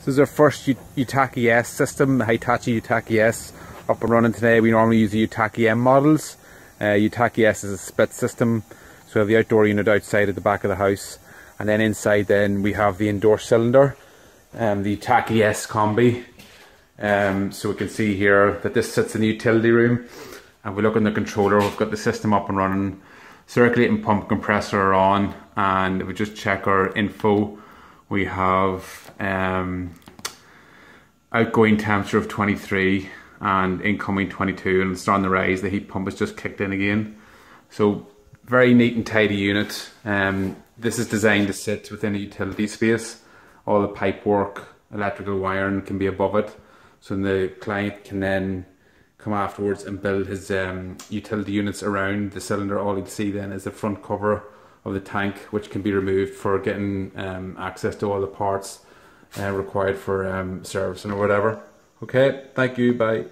This is our first Yutaki S system, the Hitachi Yutaki S, up and running today. We normally use the Yutaki M models. Uh, Yutaki S is a split system, so we have the outdoor unit outside at the back of the house, and then inside then we have the indoor cylinder, um, the Yutaki S Combi. Um, so we can see here that this sits in the utility room, and we look in the controller, we've got the system up and running, circulating pump compressor on, and we just check our info, we have um, outgoing temperature of 23 and incoming 22 and it's on the rise. The heat pump has just kicked in again. So very neat and tidy unit. Um, this is designed to sit within a utility space. All the pipe work electrical wiring can be above it. So the client can then come afterwards and build his um, utility units around the cylinder. All you'd see then is the front cover of the tank which can be removed for getting um, access to all the parts uh, required for um, servicing or whatever. Okay, thank you, bye.